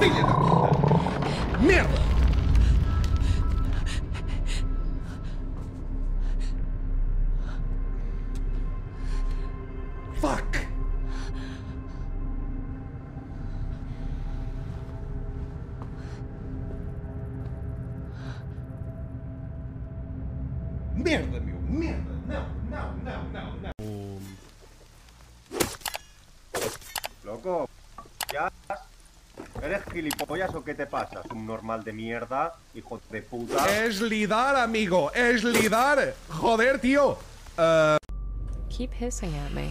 Puta! Merda! Fuck! Merda, meu! Merda! Não, não, não, não, não! Um. Loco, ¿ya? ¿Eres gilipollas o qué te pasa? Un normal de mierda, hijo de puta. Es lidar, amigo! Es lidar! Joder, tío! Keep hissing at me.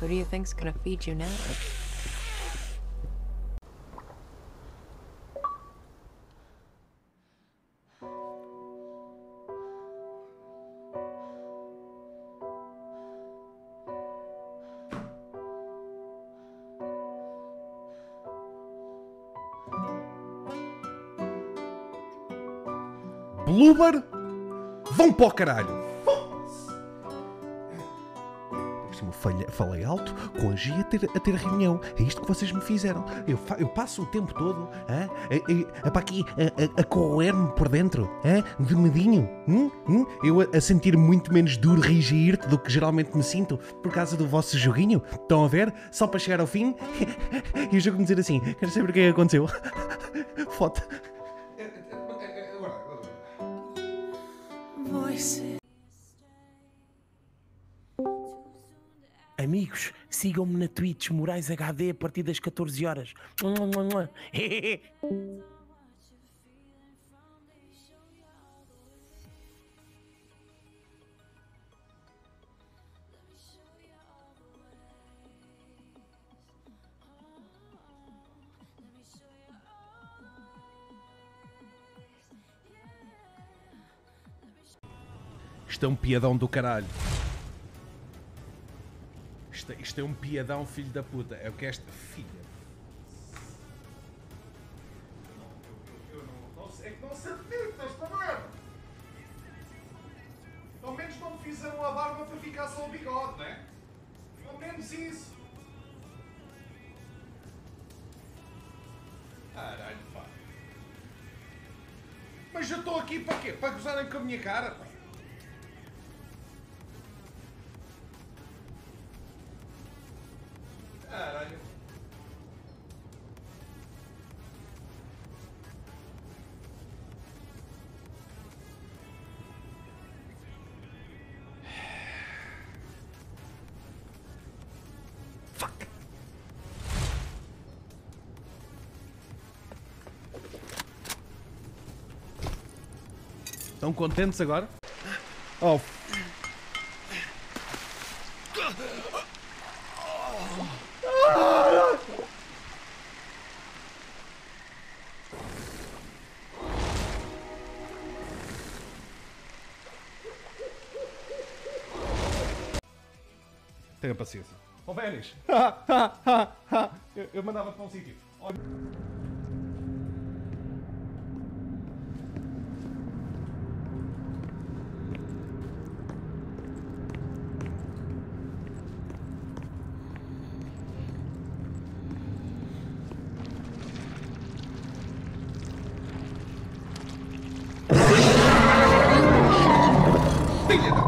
Who do you think's gonna feed you now? Bloober, vão para o caralho. Cima, falha- Falei alto com a ter, a ter reunião. É isto que vocês me fizeram. Eu, fa- eu passo o tempo todo hã? a, a, a, para aqui a, a, a correr-me por dentro, hã? de medinho. Hum? Hum? Eu a, a sentir muito menos duro reagir do que geralmente me sinto por causa do vosso joguinho. Estão a ver? Só para chegar ao fim e o jogo me dizer assim: Quero saber o que é que aconteceu. Foto. Amigos, sigam-me na Twitch Moraes HD a partir das 14 horas. Isto é um piadão do caralho. Isto, isto é um piadão, filho da puta. É o que esta filha. Não, não é que não se admite esta merda. Ao menos não me fizeram a barba para ficar só o bigode, né? Ao menos isso. Caralho, pá. Mas eu estou aqui para quê? Para gozarem com a minha cara. Caralho. Estão contentes agora? Oh, Tenha paciência. Ó oh, eu, eu mandava para um sítio. Filha da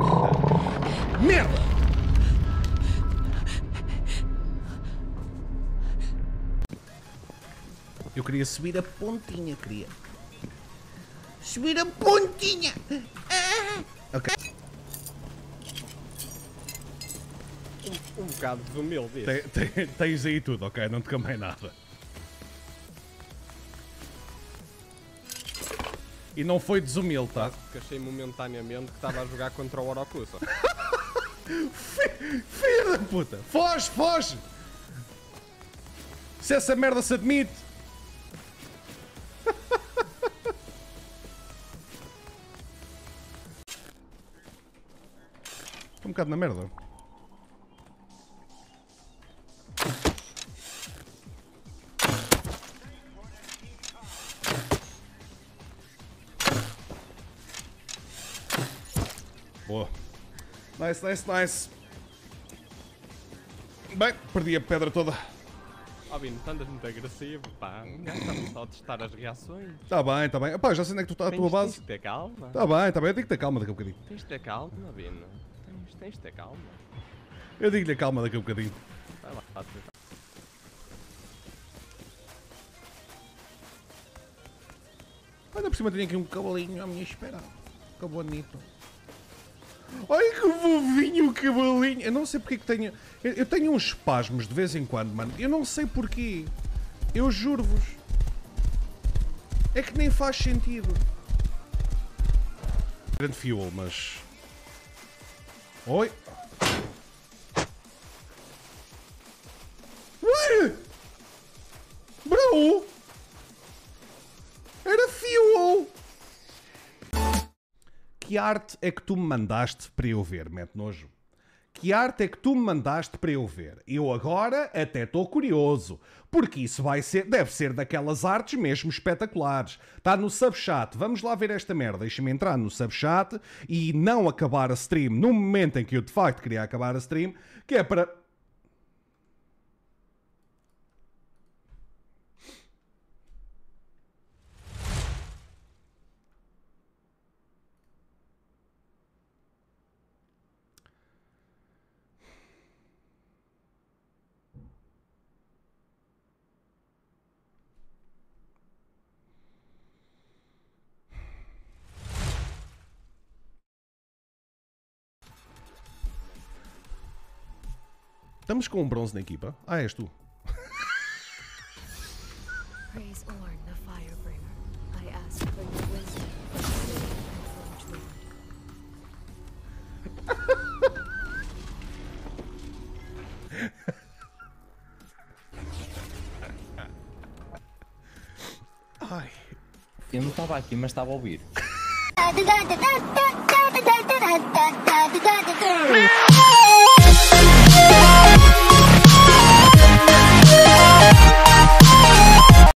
queria subir a pontinha, queria. Subir a pontinha! Ah! Ok. Um bocado desumilde Te- te- Tens aí tudo, ok? Não te camei nada. E não foi desumilde, tá? Porque achei momentaneamente que estava a jogar contra o Orokusa. Filha da puta! Foge, foge! Se essa merda se admite! Bocado na merda. Boa. Nice, nice, nice. Bem, perdi a pedra toda. Ó Bino, tu andas muito agressivo, pá. Está só a testar as reações. Tá bem, tá bem. Pá, já sei onde é que tu está a Tens, tua tens base. de ter calma. Tá bem, tá bem. Eu digo-te a calma daqui a bocadinho. Tens de ter calma, Bino. Tens, tens de ter calma. Eu digo-lhe a calma daqui a bocadinho. Vai lá, vai lá. Ainda por cima tenho aqui um cavalinho à minha espera. Que bonito. Ai que fofinho o cavalinho. Eu não sei porque que tenho. Eu, eu tenho uns espasmos de vez em quando, mano. Eu não sei porquê. Eu juro-vos. É que nem faz sentido. Grande fuel, mas. Oi! Ué! Bro! Era fuel! Que arte é que tu me mandaste para eu ver, mete nojo? Que arte é que tu me mandaste para eu ver? Eu agora até estou curioso, porque isso vai ser, deve ser daquelas artes mesmo espetaculares. Está no subchat, vamos lá ver esta merda. Deixa-me entrar no subchat e não acabar a stream no momento em que eu de facto queria acabar a stream, que é para Estamos com um bronze na equipa. Ah, és tu. Praise Orn, the Firebringer. I ask for your wisdom, ability, and forge lord. Ai. Eu não estava aqui, mas estava a ouvir.